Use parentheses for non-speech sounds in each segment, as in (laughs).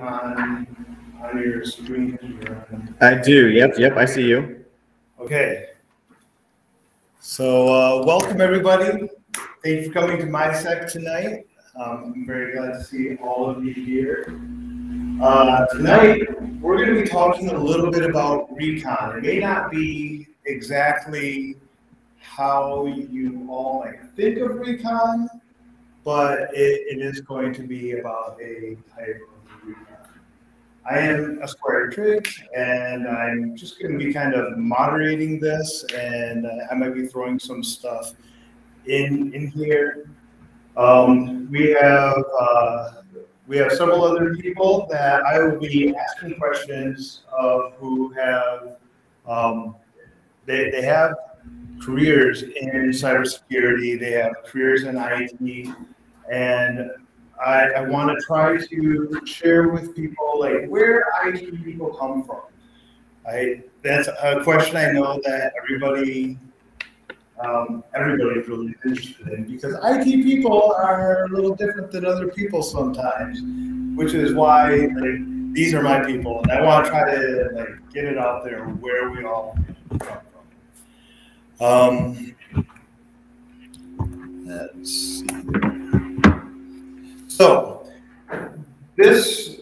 on, on your screen here. I do. Yep. Yep. I see you. Okay. So, uh, welcome everybody. Thank you for coming to MISEC tonight. Um, I'm very glad to see all of you here. Uh, tonight, we're going to be talking a little bit about recon. It may not be exactly how you all might think of recon, but it, it is going to be about a type. I am Esquire Triggs, and I'm just going to be kind of moderating this, and I might be throwing some stuff in in here. Um, we have uh, we have several other people that I will be asking questions of who have um, they, they have careers in cybersecurity, they have careers in IT, and I, I want to try to share with people like where IT people come from. I that's a question I know that everybody um, everybody's really interested in because IT people are a little different than other people sometimes, which is why like, these are my people, and I want to try to like get it out there where we all come from. Um, let's see. So this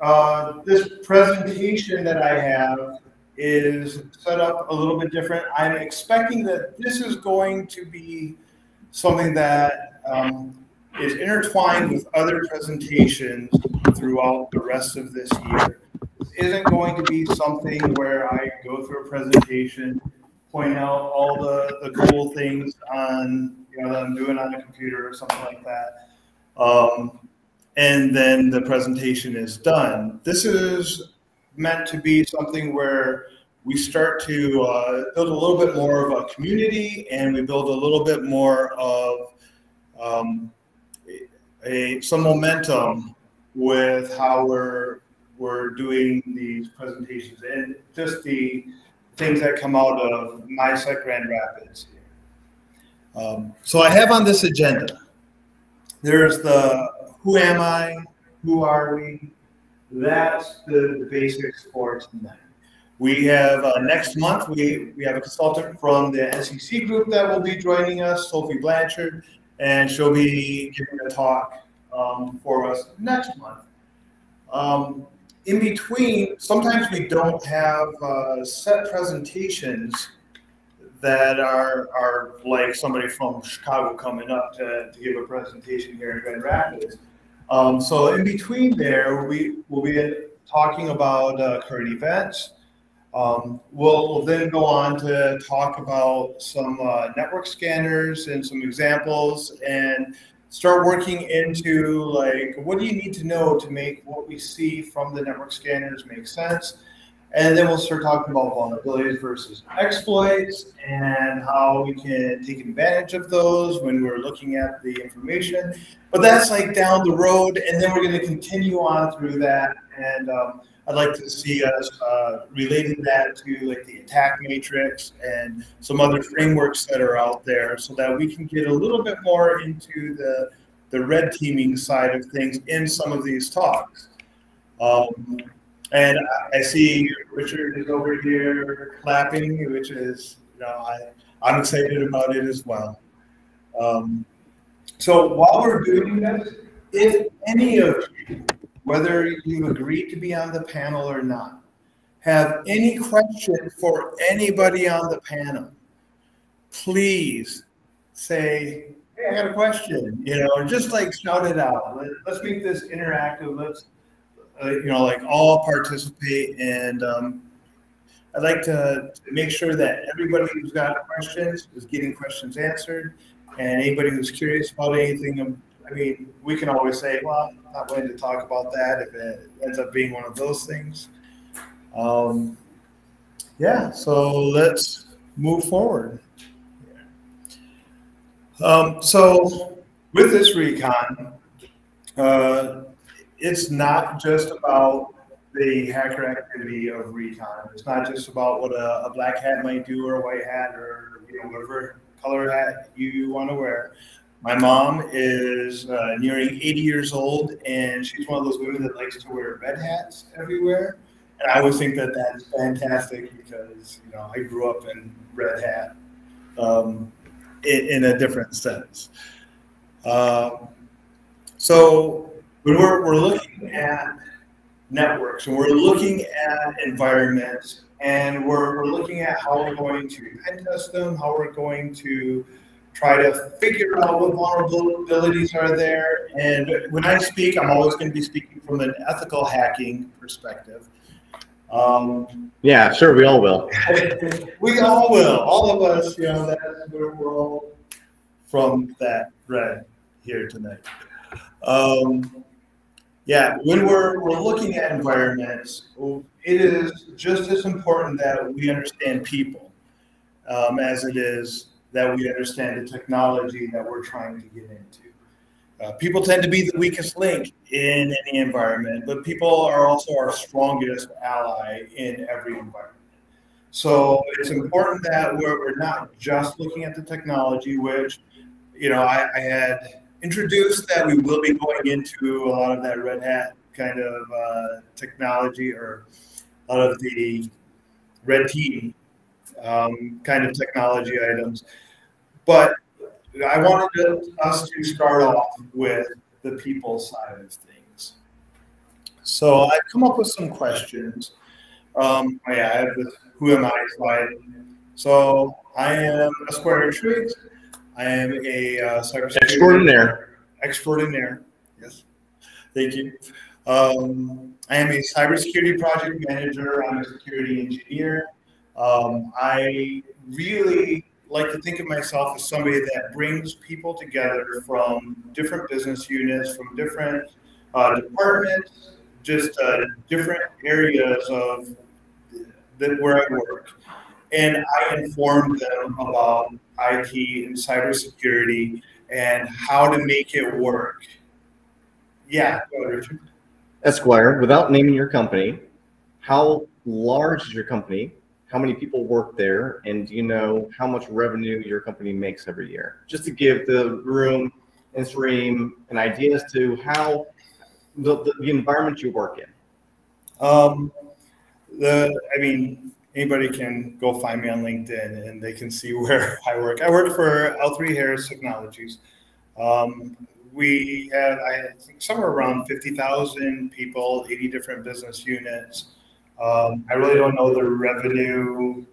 uh, this presentation that I have is set up a little bit different. I'm expecting that this is going to be something that um, is intertwined with other presentations throughout the rest of this year. This isn't going to be something where I go through a presentation, point out all the, the cool things on you know that I'm doing on the computer or something like that um, and then the presentation is done. This is meant to be something where we start to uh, build a little bit more of a community and we build a little bit more of um, a, some momentum with how we're we're doing these presentations and just the things that come out of MISEC Grand Rapids. Um, so I have on this agenda there's the who am I? Who are we? That's the, the basics for tonight. We have uh, next month, we, we have a consultant from the SEC group that will be joining us, Sophie Blanchard, and she'll be giving a talk um, for us next month. Um, in between, sometimes we don't have uh, set presentations that are are like somebody from Chicago coming up to, to give a presentation here in Grand Rapids. Um, so in between there, we will be talking about uh, current events. Um, we'll, we'll, then go on to talk about some uh, network scanners and some examples and start working into like what do you need to know to make what we see from the network scanners make sense and then we'll start talking about vulnerabilities versus exploits and how we can take advantage of those when we're looking at the information. But that's like down the road, and then we're going to continue on through that. And um, I'd like to see us uh, relating that to like the attack matrix and some other frameworks that are out there so that we can get a little bit more into the, the red teaming side of things in some of these talks. Um, and I see Richard is over here clapping, which is, you know, I, I'm excited about it as well. Um, so while we're doing this, if any of you, whether you agree to be on the panel or not, have any question for anybody on the panel, please say, hey, I got a question, you know, just like shout it out. Let, us make this interactive. Let's uh, you know, like all participate. And um, I'd like to, make sure that everybody who's got questions is getting questions answered. And anybody who's curious about anything, um, I mean, we can always say, well, I'm not willing to talk about that if it ends up being one of those things. Um, yeah, so let's move forward. Um, so with this recon, uh, it's not just about the hacker activity of recon. It's not just about what a, a, black hat might do or a white hat or you know whatever color hat you, want to wear. My mom is uh, nearing 80 years old, and she's one of those women that likes to wear red hats everywhere. And I always think that that's fantastic because you know I grew up in red hat um, in, in, a different sense. Um, so when we're, we're looking at networks and we're looking at environments and we're, we're looking at how we're going to pen test them, how we're going to try to figure out what vulnerabilities are there. And when I speak, I'm always going to be speaking from an ethical hacking perspective. Um, yeah, sure, we all will. (laughs) we all will. All of us, you know, that's where we're all from that red here tonight. Um, yeah, when we're, we're looking at environments, it is just as important that we understand people um, as it is that we understand the technology that we're trying to get into. Uh, people tend to be the weakest link in any environment, but people are also our strongest ally in every environment. So it's important that we're, we're not just looking at the technology, which, you know, I, I, had introduced that we will be going into a lot of that Red Hat kind of uh, technology or a lot of the red team um, kind of technology items. But I wanted to, us to start off with the people side of things. So I've come up with some questions. Um, oh yeah, I have this who am I slide. So I am Esquire Triggs. I am a uh, cybersecurity in there. Yes. Thank you. Um, I am a cybersecurity project manager. I'm a security engineer. Um, I really like to think of myself as somebody that brings people together from different business units, from different uh, departments, just uh, different areas of that where I work, and I inform them about IT and cybersecurity and how to make it work. Yeah, go ahead, Richard. Esquire, without naming your company, how large is your company? how many people work there, and do you know how much revenue your company makes every year? Just to give the room and stream an idea as to how the, the, the environment you work in. Um, the, I mean, anybody can go find me on LinkedIn and they can see (laughs) where I work. I work for L3 Harris Technologies. Um, we have, I think, somewhere around 50,000 people, 80 different business units. Um, I really don't know the revenue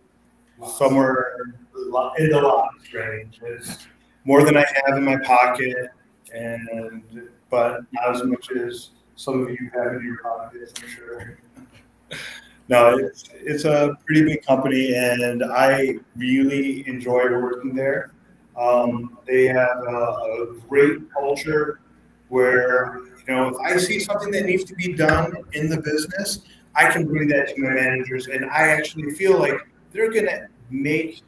somewhere in the lots range. It's more than I have in my pocket, and but not as much as some of you have in your pockets, I'm sure. (laughs) no, it's it's a pretty big company, and I really enjoy working there. Um, they have a, a great culture where you know if I see something that needs to be done in the business, I can bring that to my managers, and I actually feel like they're going to make,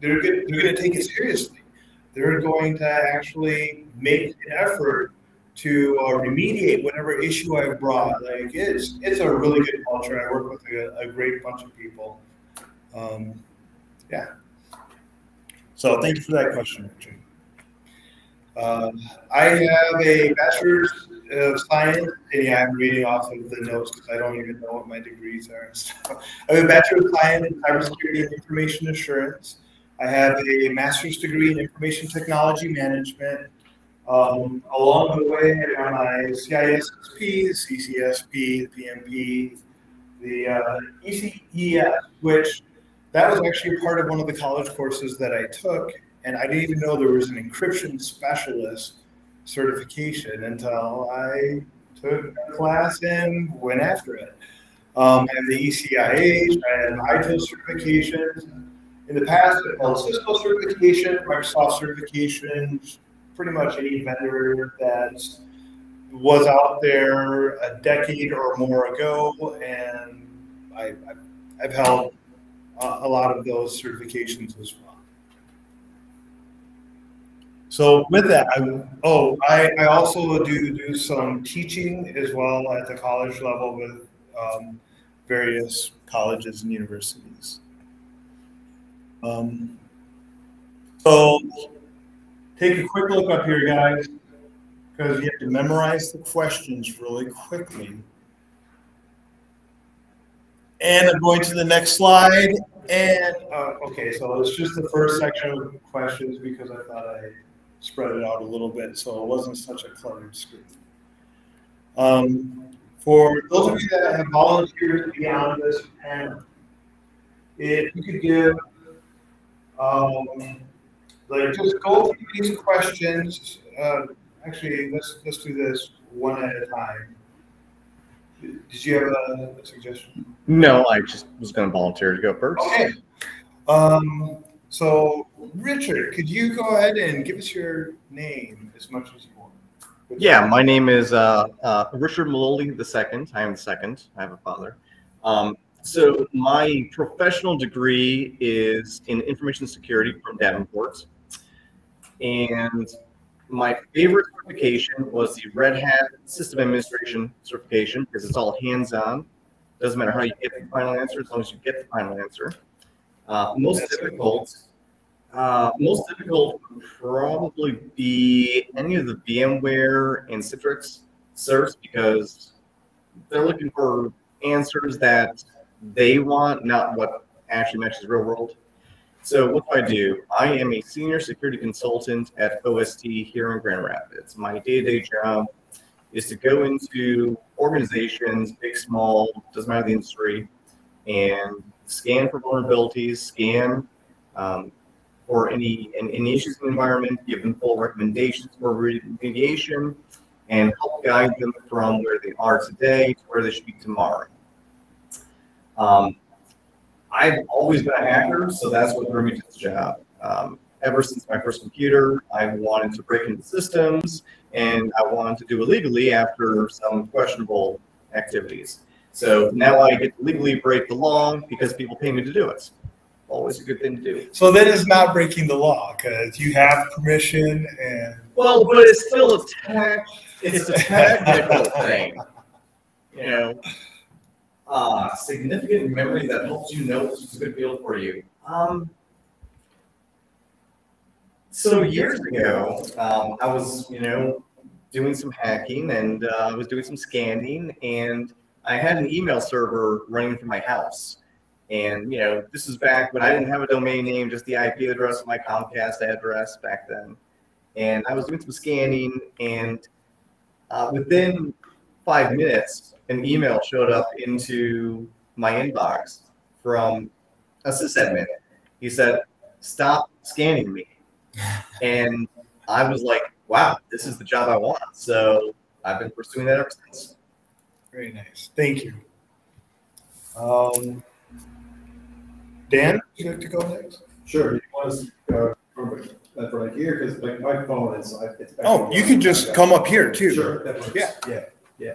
they're going to take it seriously. They're going to actually make an effort to uh, remediate whatever issue I've brought. Like it's it's a really good culture. I work with a, a great bunch of people. Um, yeah. So thank you for that question, Richard. Um, I have a bachelor's of science, and yeah, I'm reading off of the notes because I don't even know what my degrees are. So (laughs) I have a bachelor of science in cybersecurity and information assurance. I have a master's degree in information technology management. Um, along the way, my CISSP, CCSP, PMP, the uh, ECES, which that was actually part of one of the college courses that I took, and I didn't even know there was an encryption specialist certification until I took a class and went after it. Um, I have the ECIH, I have ITIL certifications. In the past, I held Cisco certification, Microsoft certifications, pretty much any vendor that was out there a decade or more ago, and I, have held a lot of those certifications as well. So with that, I, oh, I, I also do do some teaching as well at the college level with um, various colleges and universities. Um, so take a quick look up here, guys, because you have to memorize the questions really quickly. And I'm going to the next slide. And uh, okay, so it's just the first section of questions because I thought I spread it out a little bit, so it wasn't such a cluttered screen. Um, for those of you that have volunteered to be on this panel, if you could give, um, like, just go through these questions. Uh, actually, let's let's do this one at a time. Did you have a, a suggestion? No, I just was going to volunteer to go first. Okay. Um, so, Richard, could you go ahead and give us your name as much as you want? Yeah, my name is uh, uh, Richard Maloli the second. I am the second. I have a father. Um, so my professional degree is in information security from Davenport, and my favorite certification was the Red Hat System Administration certification because it's all hands-on. Doesn't matter how you get the final answer, as long as you get the final answer. Uh, most difficult, uh, most difficult would probably be any of the VMware and Citrix certs because they're looking for answers that they want, not what actually matches real world. So what do I do? I am a senior security consultant at OST here in Grand Rapids. My day-to-day job is to go into organizations, big, small, doesn't matter the industry, and scan for vulnerabilities, scan um, for any, any issues in the environment, give them full recommendations for remediation, and help guide them from where they are today to where they should be tomorrow. Um, I've always been a hacker, so that's what drew me to this job. Um, ever since my first computer, I wanted to break into systems, and I wanted to do it legally after some questionable activities. So now I get to legally break the law because people pay me to do it. Always a good thing to do. So then it's not breaking the law because you have permission and. Well, but it's still a tech. It's a (laughs) technical thing. You know, uh, significant memory that helps you know what's a good field for you. Um, so years ago, um, I was, you know, doing some hacking and uh, I was doing some scanning, and I had an email server running from my house. And you know, this is back when I didn't have a domain name, just the IP address of my Comcast address back then. And I was doing some scanning, and uh, within five minutes, an email showed up into my inbox from a sysadmin. He said, "Stop scanning me," (laughs) and I was like, "Wow, this is the job I want." So I've been pursuing that ever since. Very nice. Thank you. Um, Dan, would you like to go next? Sure. You want us to go that right here because my, my phone is. It's Oh, you can just come up here too. Sure. That works. Yeah. Yeah. Yeah.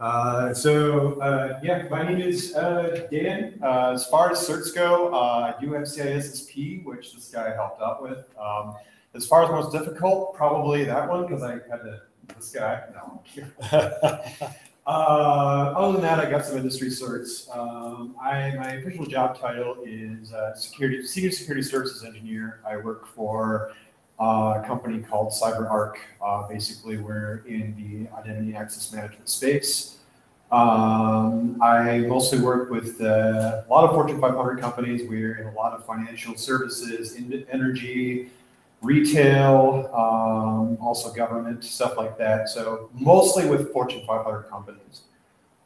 Uh, so uh, yeah, my name is uh, Dan. Uh, as far as certs go, uh, I do have CISSP, which this guy helped out with. Um, as far as most difficult, probably that one because I had to this guy. No. (laughs) Uh, other than that, I got some industry certs. Um, I, my official job title is uh, security senior security services engineer. I work for a company called CyberArk. Uh, basically, we're in the identity access management space. Um, I mostly work with uh, a lot of Fortune 500 companies. We're in a lot of financial services, in energy, retail, um, also government, stuff like that. So mostly with Fortune 500 companies.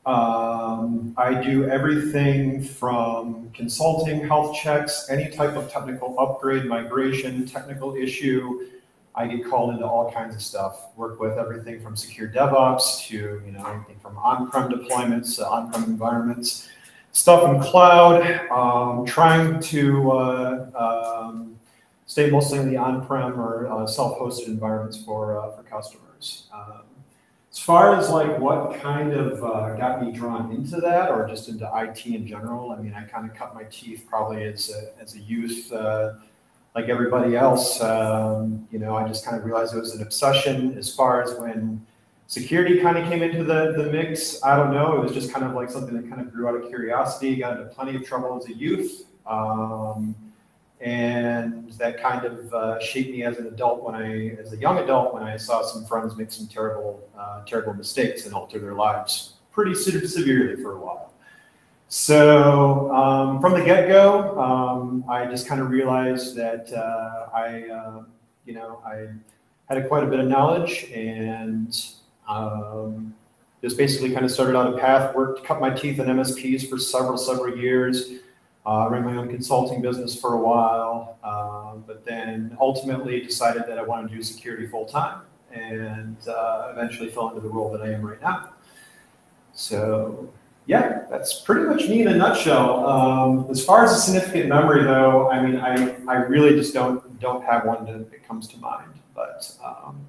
Um, I do everything from consulting, health checks, any type of technical upgrade, migration, technical issue. I get called into all kinds of stuff. Work with everything from secure DevOps to you know anything from on-prem deployments, uh, on-prem environments, stuff in cloud. Um, trying to uh, um, stay mostly in the on-prem or uh, self-hosted environments for uh, for customers. Um, as far as like what kind of uh, got me drawn into that, or just into IT in general, I mean, I kind of cut my teeth probably as a, as a youth, uh, like everybody else. Um, you know, I just kind of realized it was an obsession. As far as when security kind of came into the the mix, I don't know. It was just kind of like something that kind of grew out of curiosity. Got into plenty of trouble as a youth. Um, and that kind of uh, shaped me as an adult when I, as a young adult, when I saw some friends make some terrible, uh, terrible mistakes and alter their lives pretty severely for a while. So um, from the get-go, um, I just kind of realized that uh, I, uh, you know, I had a, quite a bit of knowledge and um, just basically kind of started on a path, worked, cut my teeth in MSPs for several, several years. Uh, ran my own consulting business for a while, uh, but then ultimately decided that I wanted to do security full time, and uh, eventually fell into the role that I am right now. So yeah, that's pretty much me in a nutshell. Um, as far as a significant memory, though, I mean, I, I really just don't don't have one that, that comes to mind, but um,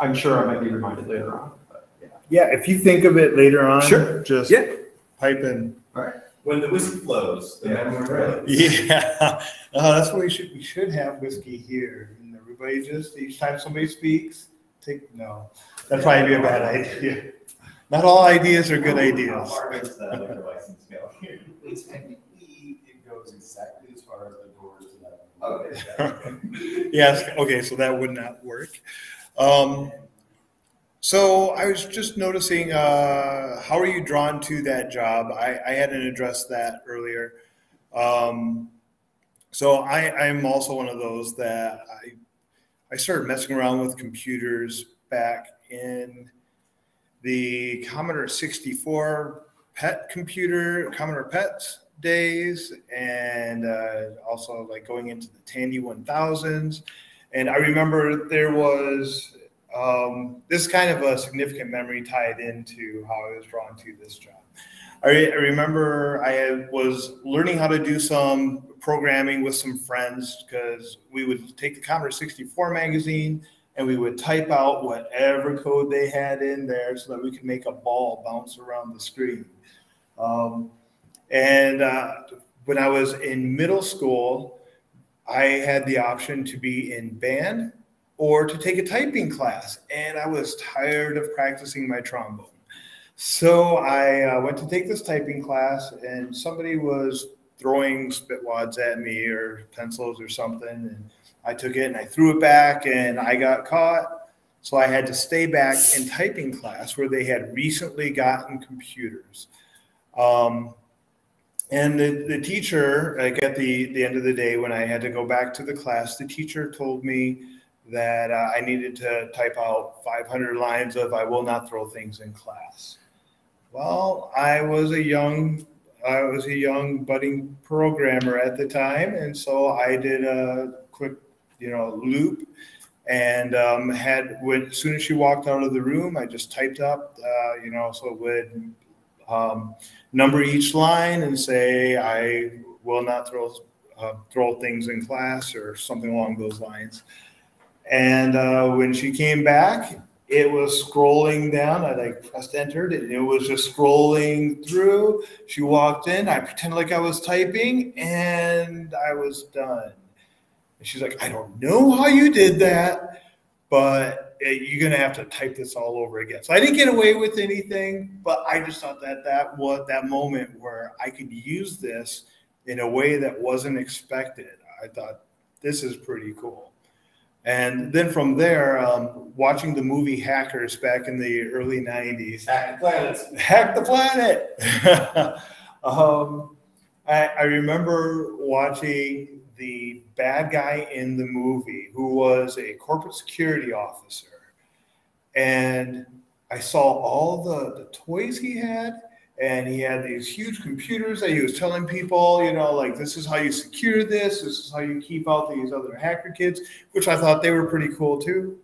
I'm sure I might be reminded later on. But yeah. Yeah, if you think of it later on, Sure. just Yeah. pipe in. When the whiskey flows, the Yeah. memory grows. (laughs) Yeah, uh, that's what we should, we should have whiskey here. And everybody just, each time somebody speaks, take, no, that'd probably be a bad idea. Not all ideas are good How ideas. far does liquor license go? (laughs) It's technically, it goes exactly as far as the doors to that. Okay. (laughs) Yes, okay, so that would not work. Um, so I was just noticing, uh, how are you drawn to that job? I, I hadn't addressed that earlier. Um, so I, I'm also one of those that I, I started messing around with computers back in the Commodore 64 pet computer, Commodore Pets days, and uh, also like going into the Tandy 1000s. And I remember there was um, this kind of a significant memory tied into how I was drawn to this job. I, I remember I was learning how to do some programming with some friends because we would take the Commodore 64 magazine and we would type out whatever code they had in there so that we could make a ball bounce around the screen. Um, and uh, when I was in middle school, I had the option to be in band or to take a typing class, and I was tired of practicing my trombone. So I uh, went to take this typing class, and somebody was throwing spitwads at me or pencils or something, and I took it and I threw it back, and I got caught. So I had to stay back in typing class where they had recently gotten computers. Um, and the, the teacher, like at the, the end of the day, when I had to go back to the class, the teacher told me that uh, I needed to type out 500 lines of I will not throw things in class. Well, I was a young, I was a young budding programmer at the time, and so I did a quick, you know, loop, and um, had when as soon as she walked out of the room, I just typed up, uh, you know, so it would um, number each line and say I will not throw uh, throw things in class or something along those lines. And uh, when she came back, it was scrolling down. I like pressed entered and it was just scrolling through. She walked in. I pretended like I was typing and I was done. And she's like, I don't know how you did that, but eh, you're going to have to type this all over again. So I didn't get away with anything, but I just thought that that was that moment where I could use this in a way that wasn't expected. I thought this is pretty cool. And then from there, um, watching the movie Hackers back in the early 90s, Hack the planets. hack the planet. (laughs) um, I, I remember watching the bad guy in the movie who was a corporate security officer. And I saw all the, the toys he had, and he had these huge computers that he was telling people, you know, like this is how you secure this, this is how you keep out these other hacker kids, which I thought they were pretty cool too.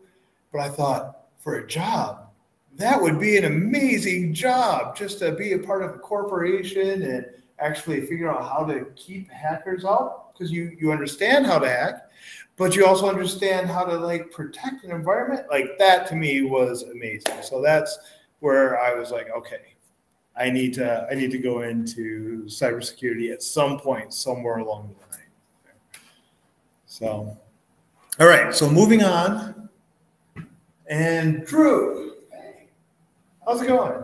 But I thought for a job, that would be an amazing job just to be a part of a corporation and actually figure out how to keep hackers out because you you understand how to hack but you also understand how to like protect an environment. Like that to me was amazing. So that's where i was like okay i need to i need to go into cybersecurity at some point somewhere along the line so all right so moving on and drew how's it going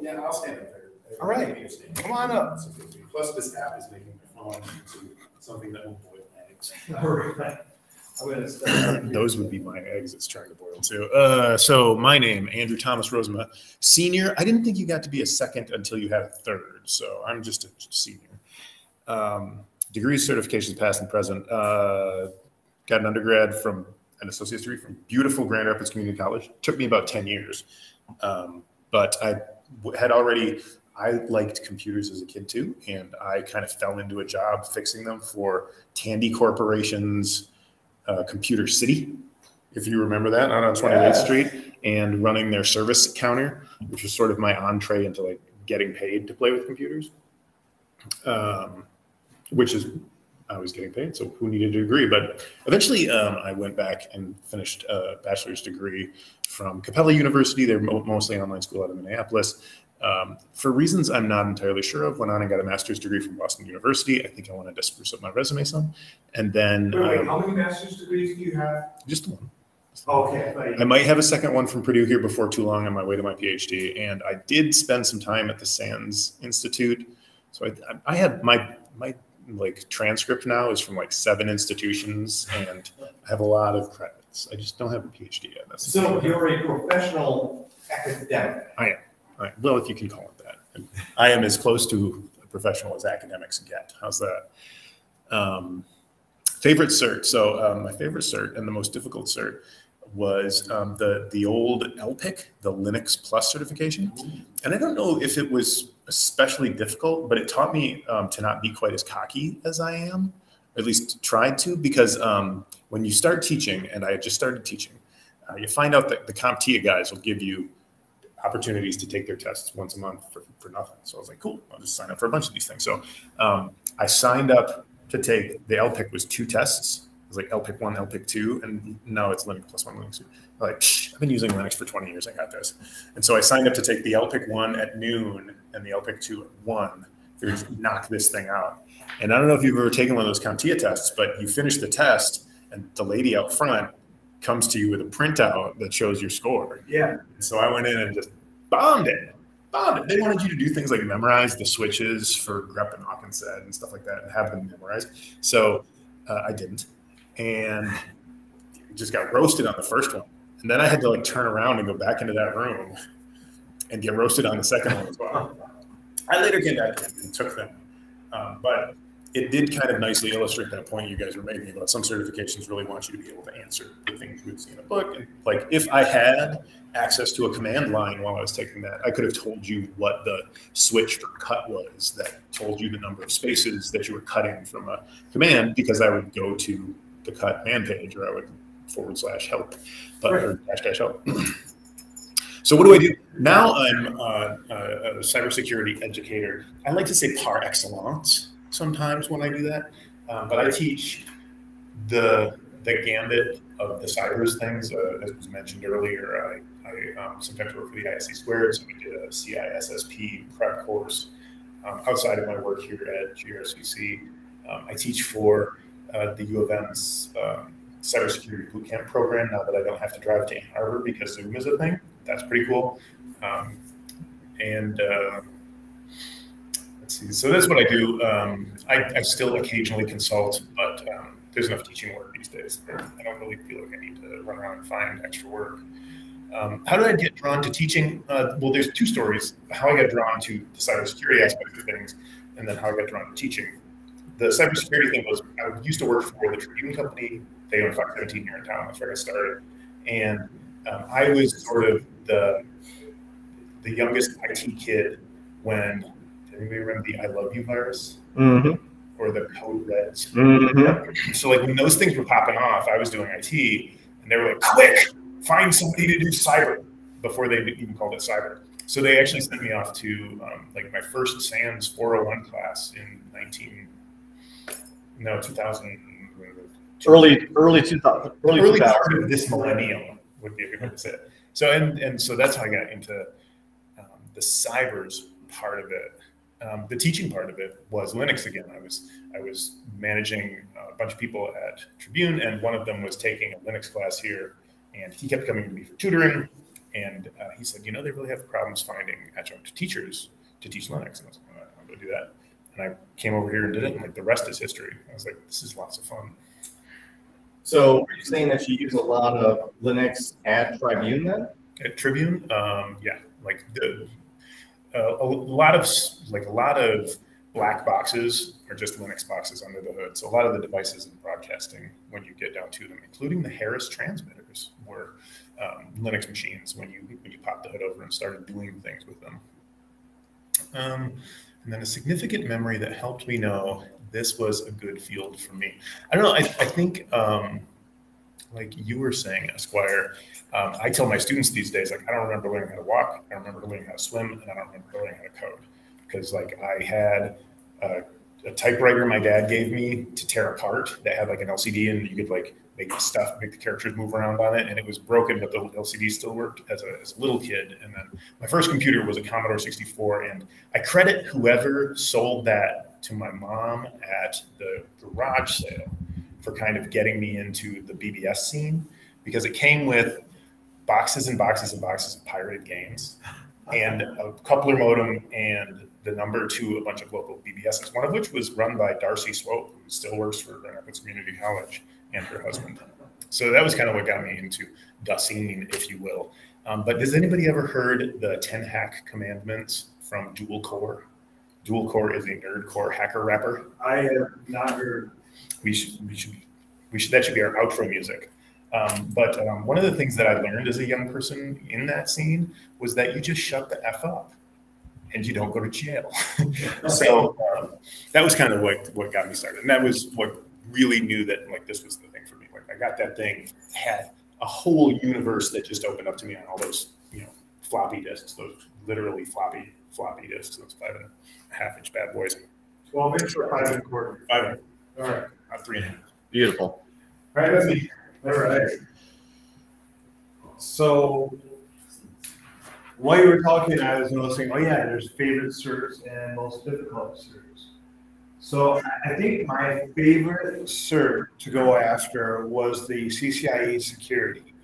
Yeah, I'll stand up there. All right. Come on up. Plus, this app is making my phone into something that will lag. eggs. Those would be my eggs it's trying to boil too. Uh, so my name, Andrew Thomas Rosema, senior. I didn't think you got to be a second until you had a third. So I'm just a senior. Um, degrees, certifications, past and present. Uh, got an undergrad from an associate's degree from beautiful Grand Rapids Community College. Took me about 10 years. Um, but I had already, I liked computers as a kid too. And I kind of fell into a job fixing them for Tandy Corporation's uh, Computer City, if you remember that, out on 28th Yeah. Street, and running their service counter, which was sort of my entree into like getting paid to play with computers. Um, which is I was getting paid, so who needed a degree? But eventually, um, I went back and finished a bachelor's degree from Capella University. They're mostly an online school out of Minneapolis. Um, for reasons I'm not entirely sure of, went on and got a master's degree from Boston University. I think I wanted to spruce up my resume some, and then Wait, wait, um, how many master's degrees do you have? just one. Okay. I might have a second one from Purdue here before too long on my way to my PhD. And I did spend some time at the SANS Institute. So I, I had my my like transcript now is from like seven institutions, and I have a lot of credits. I just don't have a PhD yet. That's So you're a professional academic. All right, well, if you can call it that, And I am as close to a professional as academics get. How's that? Um, favorite cert. So um, my favorite cert and the most difficult cert was um, the the old LPIC, the Linux Plus certification. And I don't know if it was especially difficult, but it taught me um, to not be quite as cocky as I am, or at least tried to, because um, when you start teaching, and I had just started teaching, uh, you find out that the CompTIA guys will give you opportunities to take their tests once a month for, for nothing. So I was like, cool, I'll just sign up for a bunch of these things. So um, I signed up to take the LPIC was two tests. It was like LPIC one, LPIC two, and now it's Linux plus one, Linux two. Like, I've been using Linux for 20 years. I got this. And so I signed up to take the LPIC one at noon and the LPIC two at one. to just knock this thing out. And I don't know if you've ever taken one of those CompTIA tests, but you finish the test and the lady out front comes to you with a printout that shows your score. Yeah. So I went in and just bombed it. Bombed it. They wanted you to do things like memorize the switches for grep and awk and sed and stuff like that and have them memorized. So uh, I didn't. And just got roasted on the first one. And then I had to like turn around and go back into that room and get roasted on the second one as well. I later came back and took them. Um, but it did kind of nicely illustrate that point you guys were making about some certifications really want you to be able to answer the things you would see in a book. And like if I had access to a command line while I was taking that, I could have told you what the switch for cut was that told you the number of spaces that you were cutting from a command because I would go to the cut man page or I would forward slash help, but or dash dash help. (clears throat) So what do I do now? I'm uh, a, a cybersecurity educator. I like to say par excellence sometimes when I do that, um, but I teach the the gambit of the cybers things. Uh, as was mentioned earlier, I, I um, sometimes work for the ISC squared, so we did a CISSP prep course um, outside of my work here at GRCC. Um, I teach for uh, the U of M's um, cybersecurity bootcamp program now that I don't have to drive to Ann Arbor because Zoom is a thing. That's pretty cool. Um, and uh, So that's what I do. Um, I, I still occasionally consult, but um, there's enough teaching work these days. I don't really feel like I need to run around and find extra work. Um, how did I get drawn to teaching? Uh, well, there's two stories: how I got drawn to the cybersecurity aspect of things, and then how I got drawn to teaching. The cybersecurity thing was I used to work for the Tribune Company. They own Fox 17 here in town. That's where I started, and um, I was sort of the the youngest IT kid when anybody remember the I love you virus Mm-hmm. or the code reds. Mm-hmm. So like when those things were popping off, I was doing IT, and they were like, "Quick, find somebody to do cyber," before they even called it cyber. So they actually sent me off to um, like my first SANS 401 class in 19 no 2000 Early, early 2000. Early, early 2000. part of this millennium would be a good way to say it. So and and so that's how I got into um, the cybers part of it. Um, the teaching part of it was Linux again. I was I was managing a bunch of people at Tribune, and one of them was taking a Linux class here, and he kept coming to me for tutoring. And uh, he said, you know, they really have problems finding adjunct teachers to teach Linux. And I was like, "All right, I'll go do that. And I came over here and did it, and like the rest is history. I was like, this is lots of fun. So are you saying that you use a lot of Linux at Tribune then? At Tribune, um, yeah, like the uh, a lot of like a lot of black boxes are just Linux boxes under the hood. So a lot of the devices in broadcasting, when you get down to them, including the Harris transmitters, were um, Linux machines when you when you popped the hood over and started doing things with them. Um, and then a significant memory that helped me know this was a good field for me. I don't know. I, I think, um, like you were saying, Esquire, um, I tell my students these days, like, I don't remember learning how to walk, I don't remember learning how to swim, and I don't remember learning how to code. Because, like, I had a, a typewriter my dad gave me to tear apart that had like an LCD and you could like make the stuff, make the characters move around on it. And it was broken, but the LCD still worked as a, as a little kid. And then my first computer was a Commodore 64. And I credit whoever sold that to my mom at the garage sale for kind of getting me into the BBS scene because it came with boxes and boxes and boxes of pirated games (laughs) and a coupler modem and the number to a bunch of local BBSs, one of which was run by Darcy Swope, who still works for Grand Rapids Community College, and her husband. So that was kind of what got me into the scene, if you will. Um, but has anybody ever heard the 10 hack commandments from Dual Core? Dual Core is a nerd core hacker rapper. I have not heard. We should, we should, we should, that should be our outro music. Um, but um, one of the things that I learned as a young person in that scene was that you just shut the F up and you don't go to jail. (laughs) so um, that was kind of what, what got me started. And that was what really knew that like this was the thing for me. Like I got that thing, had a whole universe that just opened up to me on all those, you know, floppy disks, those literally floppy, floppy disks, those five and a half inch bad boys. Twelve inch or five and a quarter? Five, All right. uh, three and a half. Beautiful. Right, that's me. All right. So while you were talking, I was noticing, oh yeah, there's favorite certs and most difficult certs. So I- I think my favorite cert to go after was the CCIE security,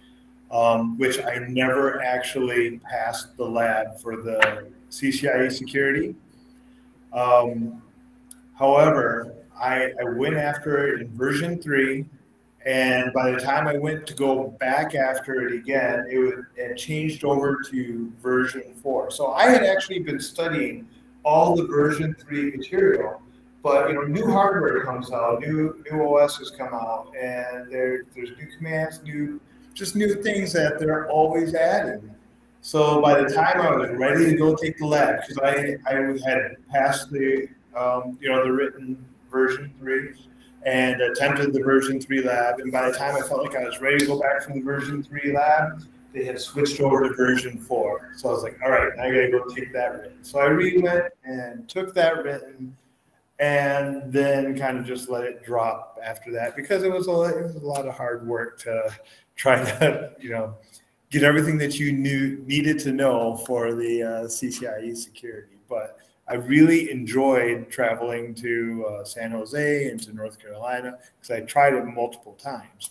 um, which I never actually passed the lab for the CCIE security. Um, however, I, I went after it in version three, and by the time I went to go back after it again, it, would, it changed over to version four. So I had actually been studying all the version three material, but you know, new hardware comes out, new new OSs come out, and there there's new commands, new just new things that they're always adding. So by the time I was ready to go take the lab, because I I had passed the um, you know the written version three and attempted the version three lab. And by the time I felt like I was ready to go back from the version three lab, they had switched over to version four. So I was like, all right, now I gotta go take that written. So I re-went and took that written and then kind of just let it drop after that because it was a, it was a lot of hard work to try to, (laughs) you know, get everything that you knew needed to know for the uh, CCIE security. But I really enjoyed traveling to uh, San Jose and to North Carolina because I tried it multiple times.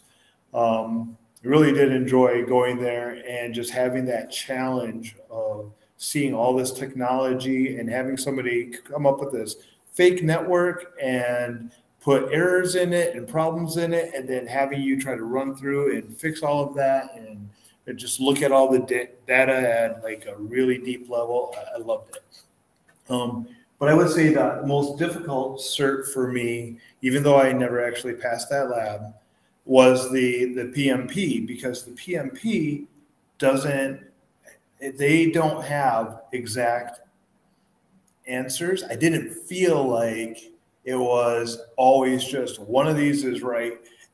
Um, I really did enjoy going there and just having that challenge of seeing all this technology and having somebody come up with this fake network and put errors in it and problems in it, and then having you try to run through and fix all of that and, and just look at all the da- data at like a really deep level. I, I loved it. Um, but I would say the most difficult cert for me, even though I never actually passed that lab, was the the PMP because the PMP doesn't they don't have exact answers. I didn't feel like it was always just one of these is right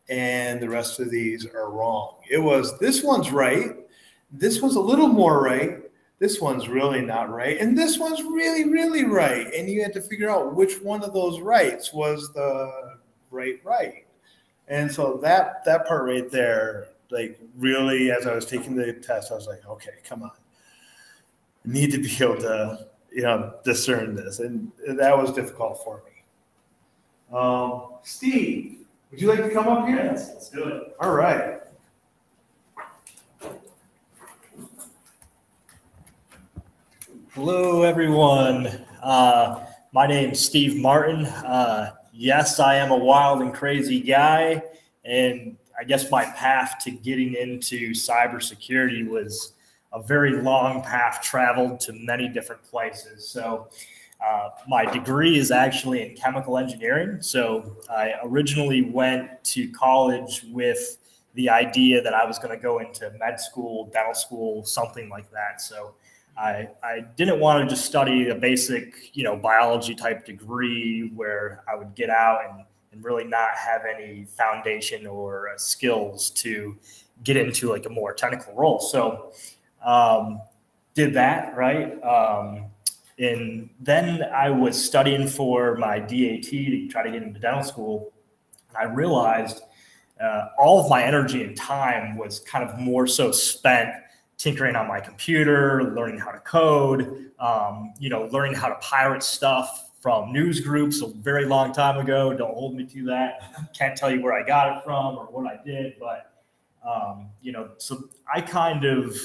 and the rest of these are wrong. It was this one's right, this one's a little more right, this one's really not right, and this one's really, really right. And you had to figure out which one of those rights was the right right. And so that that part right there, like really, as I was taking the test, I was like, okay, come on, I need to be able to, you know, discern this, and that was difficult for me. Um, Steve, would you like to come up here? Yes, let's do it. All right. Hello, everyone. Uh, my name's Steve Martin. Uh, yes, I am a wild and crazy guy. And I guess my path to getting into cybersecurity was a very long path traveled to many different places. So, uh, my degree is actually in chemical engineering. So, I originally went to college with the idea that I was going to go into med school, dental school, something like that. So, I, I didn't want to just study a basic, you know, biology type degree where I would get out and, and really not have any foundation or uh, skills to get into like a more technical role. So, um, did that right. Um, and then I was studying for my DAT to try to get into dental school. And I realized uh, all of my energy and time was kind of more so spent tinkering on my computer, learning how to code, um, you know, learning how to pirate stuff from news groups a very long time ago. Don't hold me to that. Can't tell you where I got it from or what I did, but um, you know, so I kind of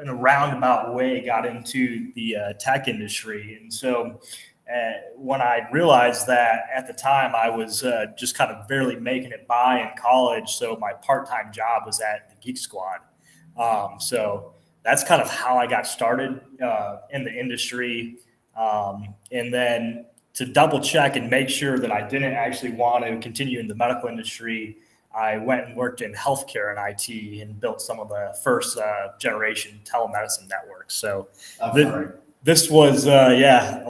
in a roundabout way got into the uh, tech industry, and so. Uh, when I realized that at the time I was uh, just kind of barely making it by in college, so my part-time job was at the Geek Squad, um, so that's kind of how I got started uh, in the industry. Um, and then to double check and make sure that I didn't actually want to continue in the medical industry, I went and worked in healthcare and IT and built some of the first uh, generation telemedicine networks. So th- this was, uh, yeah,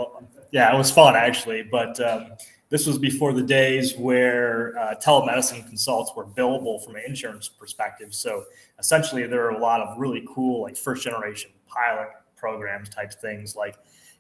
yeah, it was fun actually. But um, this was before the days where uh, telemedicine consults were billable from an insurance perspective. So essentially, there are a lot of really cool, like first generation pilot programs type things. Like,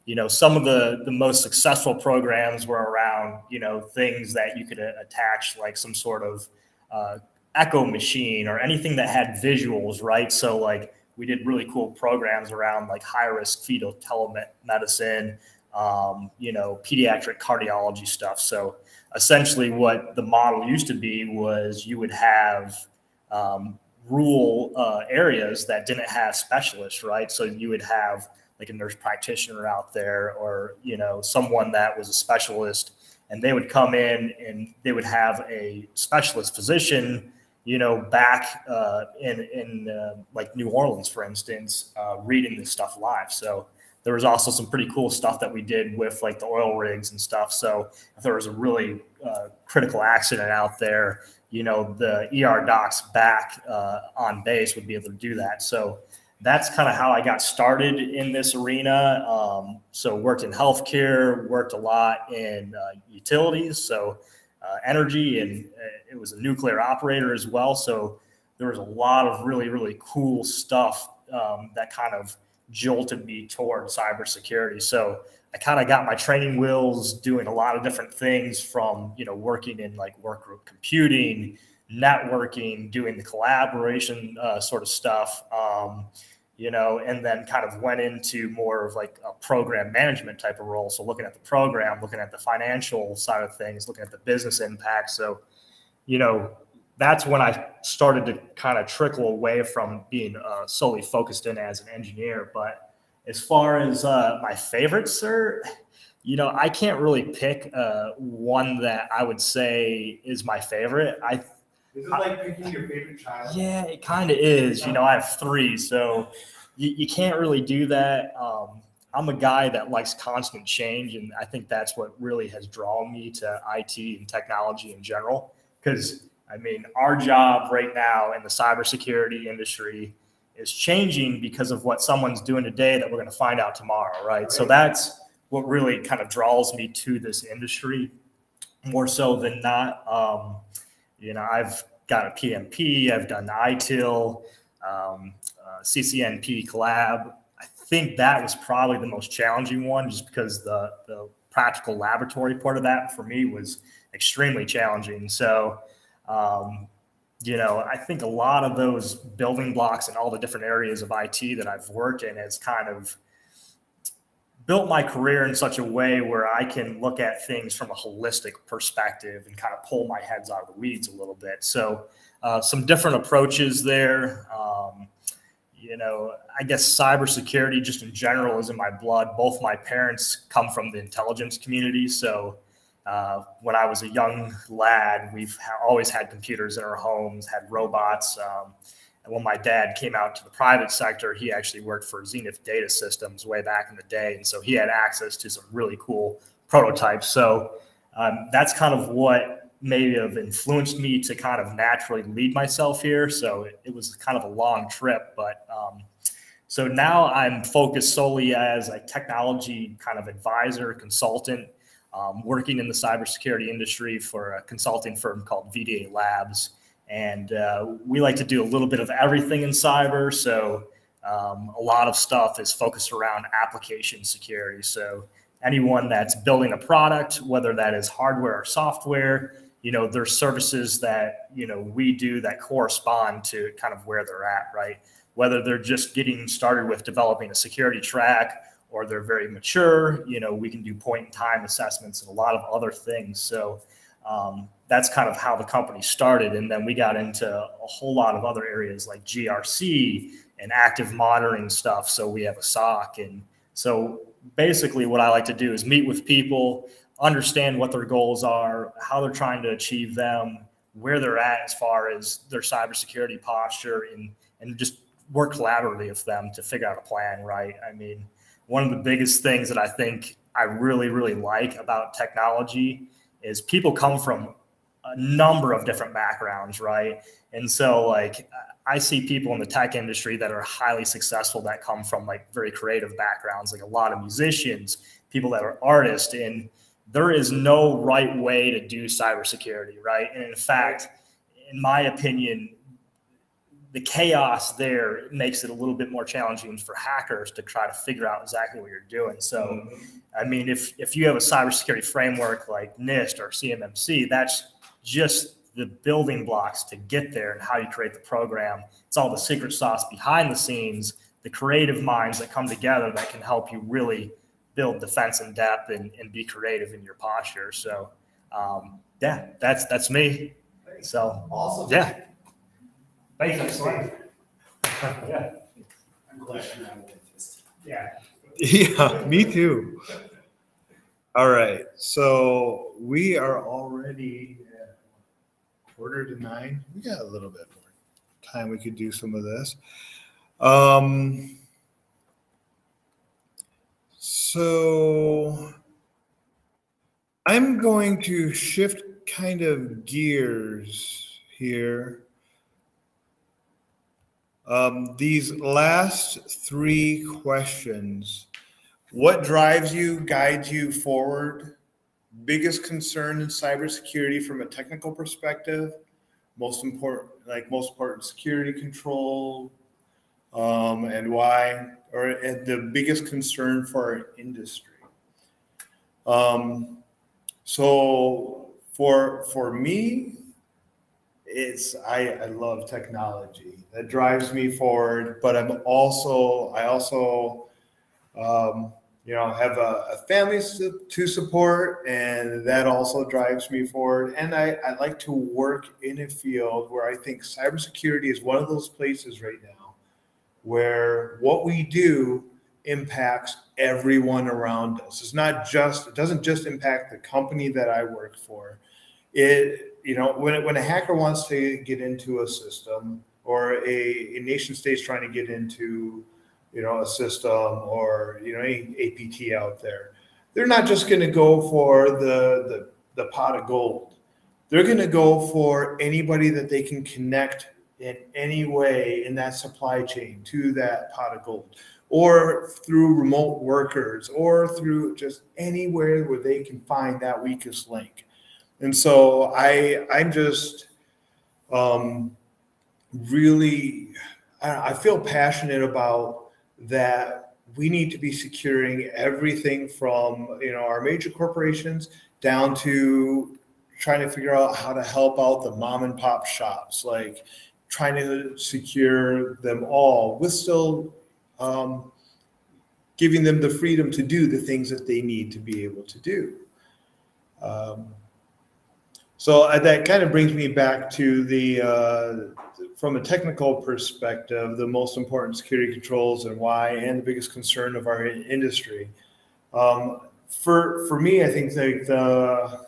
you know, some of the the most successful programs were around, you know, things that you could attach, like some sort of uh, echo machine or anything that had visuals, right? So like we did really cool programs around like high risk fetal telemedicine um, you know, pediatric cardiology stuff. So essentially, what the model used to be was you would have um, rural uh, areas that didn't have specialists, right? So you would have like a nurse practitioner out there, or you know, someone that was a specialist, and they would come in and they would have a specialist physician you know, back uh, in in uh, like New Orleans, for instance, uh, reading this stuff live. So there was also some pretty cool stuff that we did with like the oil rigs and stuff. So if there was a really uh, critical accident out there, you know, the ER docs back uh, on base would be able to do that. So that's kind of how I got started in this arena. Um, so worked in healthcare, worked a lot in uh, utilities, so uh, energy, and uh, it was a nuclear operator as well. So there was a lot of really, really cool stuff um, that kind of jolted me toward cybersecurity. So I kind of got my training wheels doing a lot of different things from, you know, working in like workgroup computing, networking, doing the collaboration uh, sort of stuff, um, you know, and then kind of went into more of like a program management type of role. So looking at the program, looking at the financial side of things, looking at the business impact. So, you know, that's when I started to kind of trickle away from being uh, solely focused in as an engineer. But as far as uh, my favorites, sir, you know, I can't really pick uh, one that I would say is my favorite. I is it like picking your favorite child? Yeah, it kind of is. You know, I have three, so you, you can't really do that. Um, I'm a guy that likes constant change, and I think that's what really has drawn me to IT and technology in general. Because I mean, our job right now in the cybersecurity industry is changing because of what someone's doing today that we're going to find out tomorrow, right? So that's what really kind of draws me to this industry more so than not. Um, you know, I've got a PMP, I've done the ITIL, um, uh, CCNP collab. I think that was probably the most challenging one just because the, the practical laboratory part of that for me was extremely challenging. So, um, you know, I think a lot of those building blocks and all the different areas of IT that I've worked in has kind of built my career in such a way where I can look at things from a holistic perspective and kind of pull my heads out of the weeds a little bit. So, uh, some different approaches there. Um, you know, I guess cybersecurity just in general is in my blood. Both my parents come from the intelligence community. So uh, when I was a young lad, we've ha- always had computers in our homes, had robots. Um, and when my dad came out to the private sector, he actually worked for Zenith Data Systems way back in the day. And so he had access to some really cool prototypes. So um, that's kind of what may have influenced me to kind of naturally lead myself here. So it, it was kind of a long trip, but um, so now I'm focused solely as a technology kind of advisor, consultant, um, working in the cybersecurity industry for a consulting firm called VDA Labs. And uh, we like to do a little bit of everything in cyber. So um, a lot of stuff is focused around application security. So anyone that's building a product, whether that is hardware or software, you know, there's services that, you know, we do that correspond to kind of where they're at, right? Whether they're just getting started with developing a security track or they're very mature, you know, we can do point in time assessments and a lot of other things. So um, that's kind of how the company started. And then we got into a whole lot of other areas like GRC and active monitoring stuff. So we have a SOC. And so basically, what I like to do is meet with people, understand what their goals are, how they're trying to achieve them, where they're at as far as their cybersecurity posture, and and just work collaboratively with them to figure out a plan. Right? I mean, one of the biggest things that I think I really really like about technology is people come from a number of different backgrounds, right? And so like I see people in the tech industry that are highly successful that come from like very creative backgrounds, like a lot of musicians, people that are artists, and there is no right way to do cybersecurity, right? And in fact, in my opinion, the chaos there makes it a little bit more challenging for hackers to try to figure out exactly what you're doing. So, mm-hmm. I mean, if if you have a cybersecurity framework like NIST or CMMC, that's just the building blocks to get there and how you create the program. It's all the secret sauce behind the scenes, the creative minds that come together that can help you really build defense in depth and, and be creative in your posture. So, um, yeah, that's that's me. So, Awesome. yeah. Thank you. (laughs) yeah. I'm glad you're not a dentist. Yeah. Yeah, me too. All right, so we are already at quarter to nine. We got a little bit more time. We could do some of this. Um, so I'm going to shift kind of gears here. Um, these last three questions what drives you, guides you forward? Biggest concern in cybersecurity from a technical perspective? Most important, like most important security control, um, and why? or the biggest concern for our industry. Um, so for for me, it's I, I love technology that drives me forward, but I'm also I also um, you know have a, a family to support, and that also drives me forward. And I, I like to work in a field where I think cybersecurity is one of those places right now where what we do impacts everyone around us. It's not just, it doesn't just impact the company that I work for. It, you know, when, when a hacker wants to get into a system or a, a nation state's trying to get into, you know, a system or, you know, any APT out there, they're not just going to go for the, the, the pot of gold. They're going to go for anybody that they can connect in any way in that supply chain to that pot of gold or through remote workers or through just anywhere where they can find that weakest link and so i i'm just um, really I, I feel passionate about that we need to be securing everything from you know our major corporations down to trying to figure out how to help out the mom and pop shops like trying to secure them all with still um, giving them the freedom to do the things that they need to be able to do. Um, So uh, that kind of brings me back to the, uh, from a technical perspective, the most important security controls and why, and the biggest concern of our industry. Um, for for me, I think like the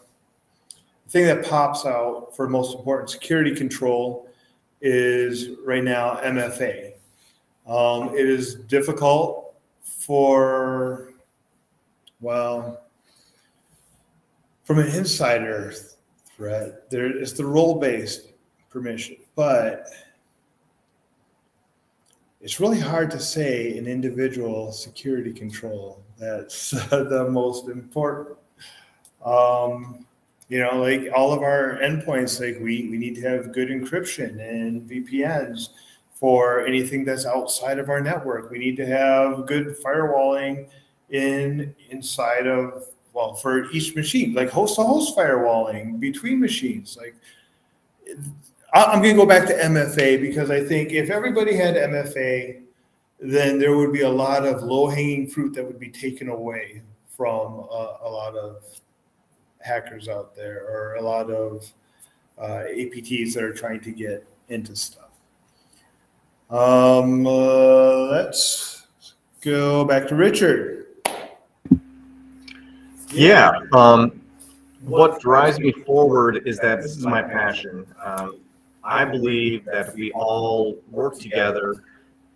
thing that pops out for most important security control is right now MFA. Um, it is difficult for well from an insider threat. There is the role based permission, but it's really hard to say an individual security control that's (laughs) the most important. Um, you know, like all of our endpoints, like we, we need to have good encryption and VPNs for anything that's outside of our network. We need to have good firewalling in inside of for each machine, like host to host firewalling between machines. Like I'm going to go back to MFA because I think if everybody had MFA, then there would be a lot of low hanging fruit that would be taken away from a, a lot of hackers out there or a lot of uh, APTs that are trying to get into stuff. Um, uh, let's go back to Richard. Yeah. Um, what drives me forward is that this is my passion. Um, I believe that if we all work together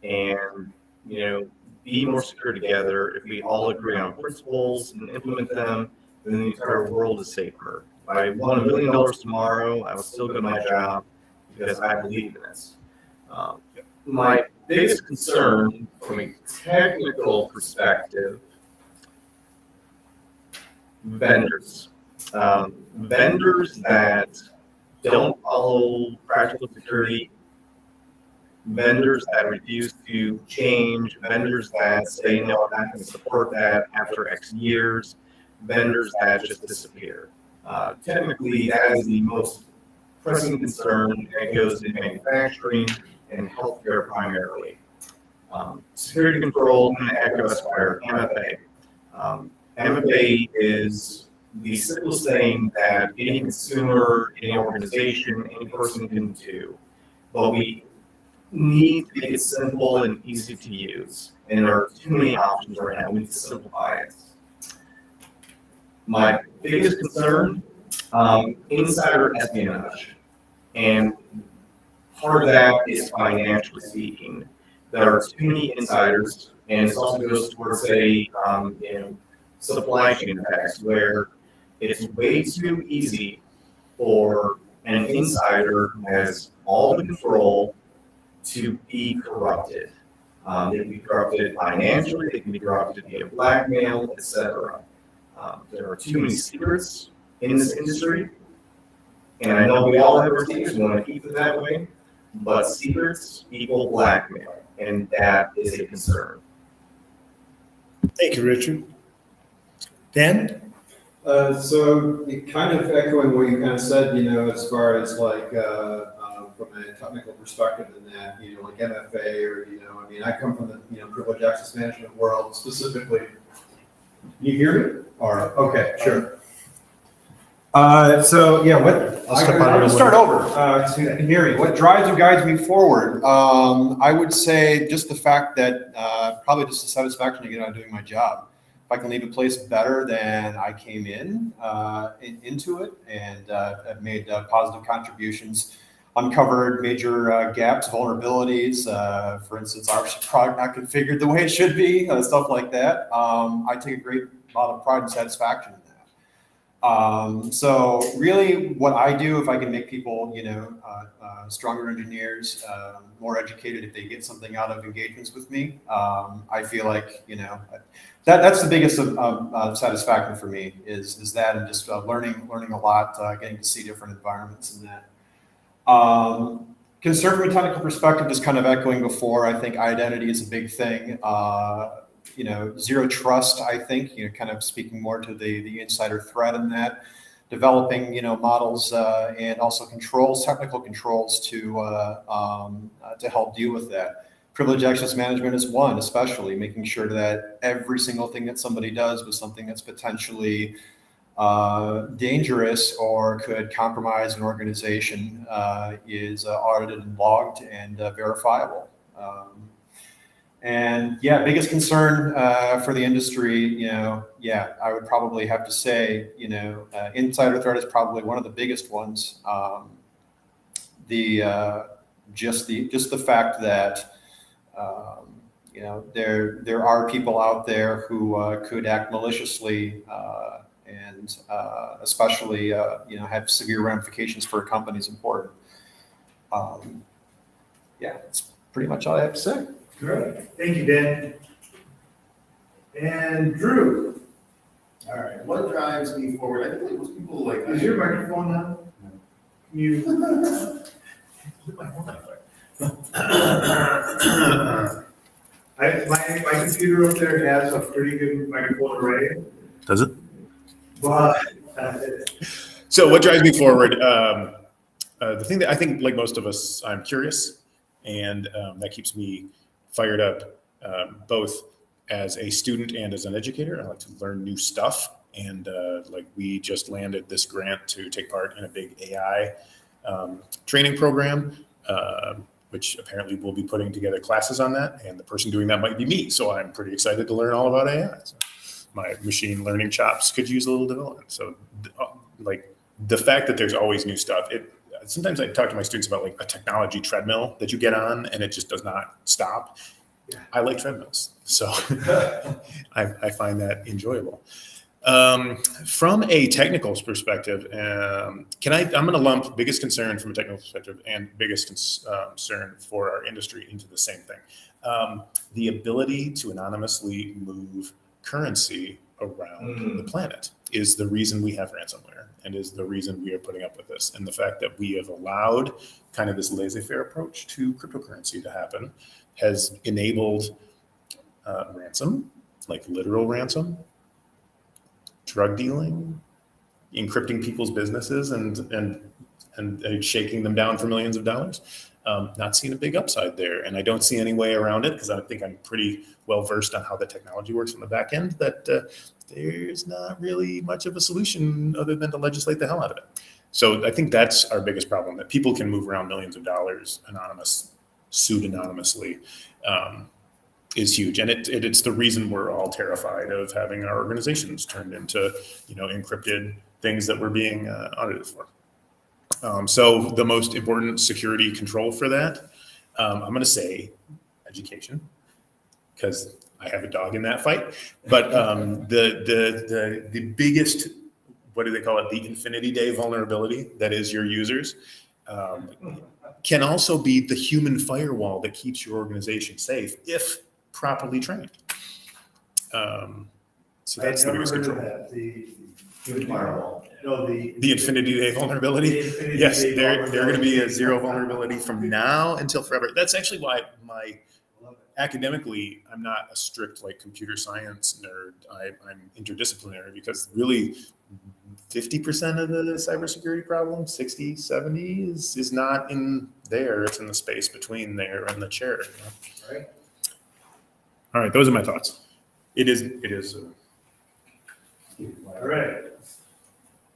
and, you know, be more secure together, if we all agree on principles and implement them, then the entire world is safer. If I won a million dollars tomorrow, I would still go to my job because I believe in this. Um, my biggest concern from a technical perspective vendors. Um, vendors that don't follow practical security, vendors that refuse to change, vendors that say, no, I'm not going to support that after X years, vendors that just disappear. Uh, technically, that is the most pressing concern that goes in manufacturing and healthcare primarily. Um, security control and Echo Esquire, MFA. Um, MFA is the simplest thing that any consumer, any organization, any person can do. But we need to make it simple and easy to use. And there are too many options right now. We need to simplify it. My biggest concern, um, insider espionage. And part of that is financially speaking. There are too many insiders, and it also goes towards a, um, you know, supply chain effects where it's way too easy for an insider who has all the control to be corrupted. Um, they can be corrupted financially, they can be corrupted via blackmail, etc. Um, there are too many secrets in this industry, and I know we all have our secrets, we want to keep it that way, but secrets equal blackmail, and that is a concern. Thank you, Richard. Dan? Uh, so kind of echoing what you kind of said, you know, as far as like, uh, um, from a technical perspective in that, you know, like MFA or, you know, I mean, I come from the, you know, privileged access management world specifically. You hear me? All right. okay, sure. Uh, so, yeah, what, I'll step out I'm gonna start over, uh, so you hear me. What drives or guides me forward? Um, I would say just the fact that, uh, probably just the satisfaction to get out of doing my job. If I can leave a place better than I came in, uh, in- into it and, uh, have made uh, positive contributions, uncovered major, uh, gaps, vulnerabilities, uh, for instance, our (laughs) product not configured the way it should be, uh, stuff like that. Um, I take a great lot of pride and satisfaction. Um, so really what I do, if I can make people, you know, uh, uh, stronger engineers, um, more educated, if they get something out of engagements with me, um, I feel like, you know, that, that's the biggest of, of, uh, satisfaction for me is, is that and just uh, learning, learning a lot, uh, getting to see different environments and that. Um, a technical perspective, just kind of echoing before, I think identity is a big thing. Uh, you know, zero trust, I think, you know, kind of speaking more to the, the insider threat in that, developing, you know, models uh, and also controls, technical controls to, uh, um, uh, to help deal with that. Privileged access management is one, especially making sure that every single thing that somebody does was something that's potentially uh, dangerous or could compromise an organization uh, is uh, audited and logged and uh, verifiable. Um, and yeah, biggest concern uh, for the industry, you know, yeah, I would probably have to say, you know, uh, insider threat is probably one of the biggest ones. Um, the uh, just the just the fact that um, you know there there are people out there who uh, could act maliciously uh, and uh, especially you know have severe ramifications for a company is important. Um, yeah, that's pretty much all I have to say. Good. Thank you, Dan. And Drew, All right, what drives me forward? I think like most people like. is your microphone on? Can you? Put my phone on fire. I, my, my computer up there has a pretty good microphone array, Does it? but, uh, So what drives me forward? Um, uh, the thing that I think, like most of us, I'm curious, and um, that keeps me fired up, um, both as a student and as an educator. I like to learn new stuff, and uh, like we just landed this grant to take part in a big AI um, training program. Uh, which apparently we'll be putting together classes on that, and the person doing that might be me. So I'm pretty excited to learn all about AI. So my machine learning chops could use a little development. So, uh, like the fact that there's always new stuff. It sometimes I talk to my students about like a technology treadmill that you get on, and it just does not stop. I like treadmills, so (laughs) I, I find that enjoyable. Um, from a technical perspective, um, can I? I'm going to lump biggest concern from a technical perspective and biggest cons- uh, concern for our industry into the same thing: um, the ability to anonymously move currency around Mm. the planet is the reason we have ransomware and is the reason we are putting up with this. And the fact that we have allowed kind of this laissez-faire approach to cryptocurrency to happen has enabled uh, ransom, like literal ransom, drug dealing, encrypting people's businesses and and and uh, shaking them down for millions of dollars. Um, not seeing a big upside there, and I don't see any way around it because I think I'm pretty well versed on how the technology works on the back end. That uh, there's not really much of a solution other than to legislate the hell out of it. So I think that's our biggest problem: that people can move around millions of dollars anonymous, pseudonymously. Um, is huge, and it, it, it's the reason we're all terrified of having our organizations turned into, you know, encrypted things that we're being uh, audited for. Um, so the most important security control for that, um, I'm going to say, education, because I have a dog in that fight. But um, the the the the biggest, what do they call it? The infinity day vulnerability that is your users. Um, can also be the human firewall that keeps your organization safe if properly trained. Um, so that's the biggest control. that, the firewall. No, the. The infinity day vulnerability. the infinity Yes, day they're, they're going to be a zero vulnerability from now until forever. That's actually why my academically, I'm not a strict like computer science nerd. I, I'm interdisciplinary because really 50% of the cybersecurity problem, 60, 70 is, is not in there. It's in the space between there and the chair. you know? Right. All right. Those are my thoughts. It is, it is. uh, All right.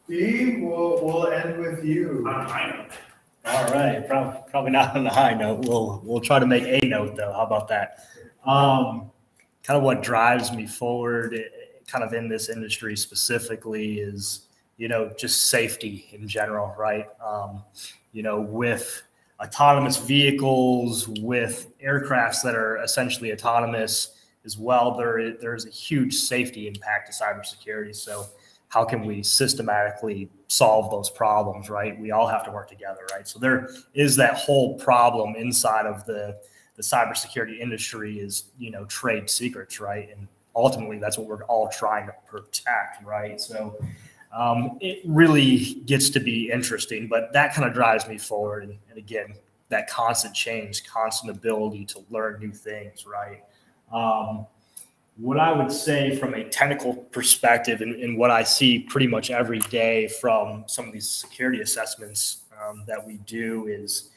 Steve, we'll, we'll end with you. All right, probably, probably not on the high note. We'll, we'll try to make a note though. How about that? Um, kind of what drives me forward, eh, kind of in this industry specifically is, you know, just safety in general, right? Um, you know, with autonomous vehicles, with aircrafts that are essentially autonomous as well, there, is- there's a huge safety impact to cybersecurity. So, how can we systematically solve those problems right? We all have to work together right? So there is that whole problem inside of the the cybersecurity industry is you know trade secrets right? And ultimately that's what we're all trying to protect right? So um, it really gets to be interesting but that kind of drives me forward. And, and again that constant change constant ability to learn new things right? Um, what I would say from a technical perspective and, and, what I see pretty much every day from some of these security assessments um, that we do is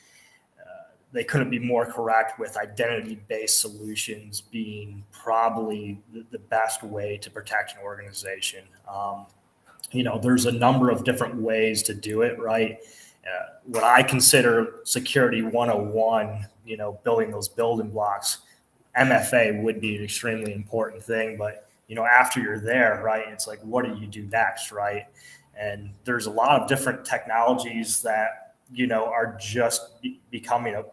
uh, they couldn't be more correct with identity based solutions being probably the, the, best way to protect an organization. Um, you know, there's a number of different ways to do it, right? Uh, what I consider security 101, you know, building those building blocks, MFA would be an extremely important thing. But, you know, after you're there, right, it's like, what do you do next, right? And there's a lot of different technologies that, you know, are just becoming a,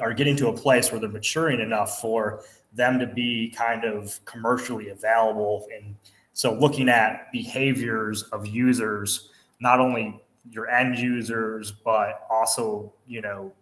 are getting to a place where they're maturing enough for them to be kind of commercially available. And so looking at behaviors of users, not only your end users, but also, you know,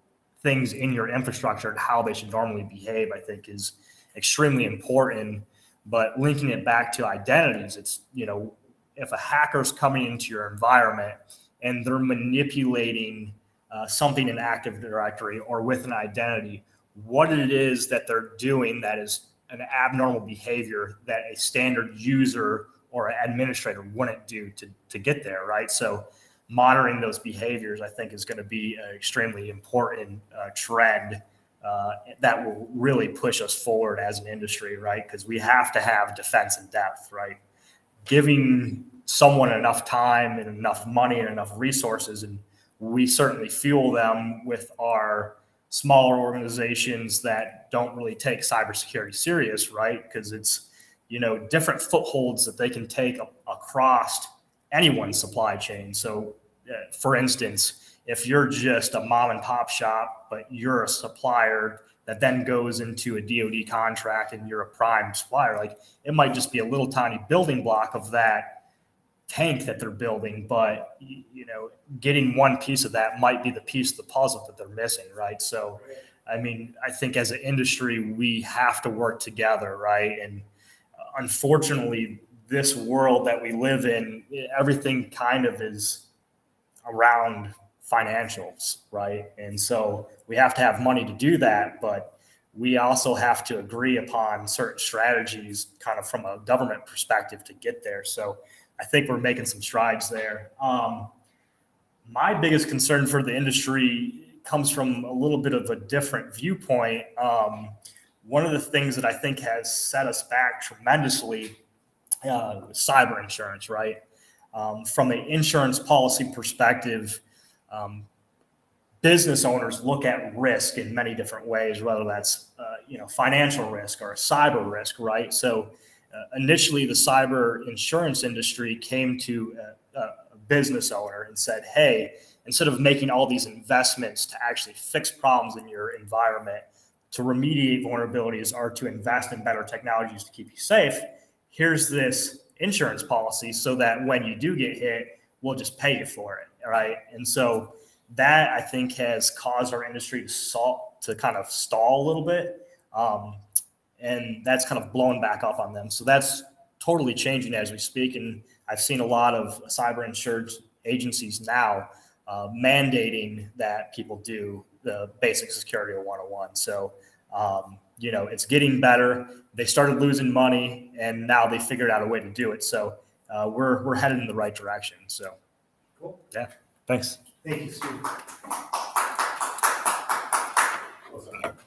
things in your infrastructure and how they should normally behave, I think is extremely important. But linking it back to identities, it's, you know, if a hacker's coming into your environment and they're manipulating uh, something in Active Directory or with an identity, what it is that they're doing that is an abnormal behavior that a standard user or an administrator wouldn't do to, to get there, right? So monitoring those behaviors, I think, is going to be an extremely important uh, trend uh, that will really push us forward as an industry, right? Because we have to have defense in depth, right? Giving someone enough time and enough money and enough resources, and we certainly fuel them with our smaller organizations that don't really take cybersecurity serious, right? Because it's you know different footholds that they can take across anyone's supply chain. So, uh, for instance, if you're just a mom and pop shop, but you're a supplier that then goes into a DoD contract and you're a prime supplier, like it might just be a little tiny building block of that tank that they're building, but you know, getting one piece of that might be the piece of the puzzle that they're missing, right? So, I mean, I think as an industry, we have to work together, right? And unfortunately, this world that we live in, everything kind of is around financials, right? And so we have to have money to do that, but we also have to agree upon certain strategies kind of from a government perspective to get there. So I think we're making some strides there. Um, my biggest concern for the industry comes from a little bit of a different viewpoint. Um, one of the things that I think has set us back tremendously uh, cyber insurance, right? Um, from an insurance policy perspective, um, business owners look at risk in many different ways, whether that's uh, you know financial risk or cyber risk, right? So uh, initially, the cyber insurance industry came to a, a business owner and said, "Hey, instead of making all these investments to actually fix problems in your environment, to remediate vulnerabilities, or to invest in better technologies to keep you safe." Here's this insurance policy so that when you do get hit, we'll just pay you for it. Right. And so that I think has caused our industry to salt to kind of stall a little bit. Um, and that's kind of blowing back up on them. So that's totally changing as we speak. And I've seen a lot of cyber insured agencies now uh, mandating that people do the basic security 101. So um, you know, it's getting better. They started losing money, and now they figured out a way to do it. So uh, we're we're headed in the right direction. So, Cool. yeah, thanks. Thank you, Steve.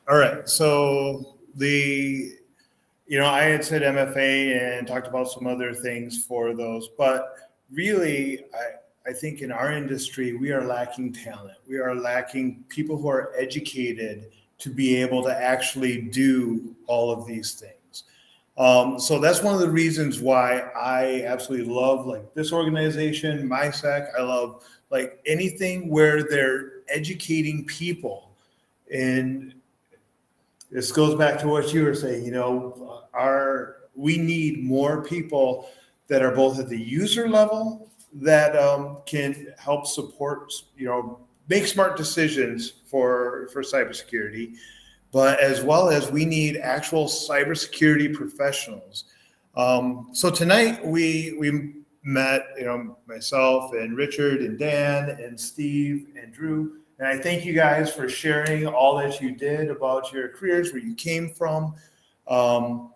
All right, so the, you know, I had said MFA and talked about some other things for those, but really, I, I think in our industry, we are lacking talent. We are lacking people who are educated to be able to actually do all of these things. Um, so that's one of the reasons why I absolutely love like this organization, MiSec. I love like anything where they're educating people. And this goes back to what you were saying, you know, our we need more people that are both at the user level that um, can help support, you know, make smart decisions for for cybersecurity, but as well as we need actual cybersecurity professionals. Um, so tonight we we met, you know, myself and Richard and Dan and Steve and Drew, and I thank you guys for sharing all that you did about your careers, where you came from. Um,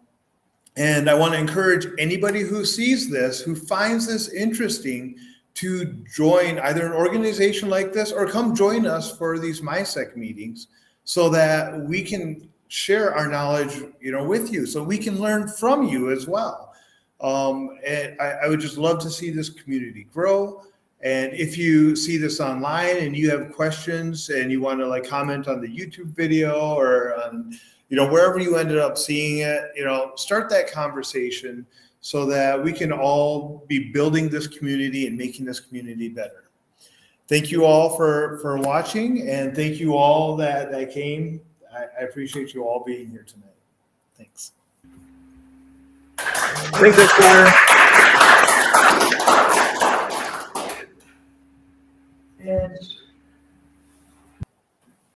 and I want to encourage anybody who sees this, who finds this interesting, to join either an organization like this or come join us for these MiSec meetings so that we can share our knowledge, you know, with you, so we can learn from you as well. Um, and I, I would just love to see this community grow. And if you see this online and you have questions and you want to like comment on the YouTube video or on, you know, wherever you ended up seeing it, you know, start that conversation so that we can all be building this community and making this community better. Thank you all for, for watching and thank you all that, that came. I, I appreciate you all being here tonight. Thanks. Thanks, Esquire.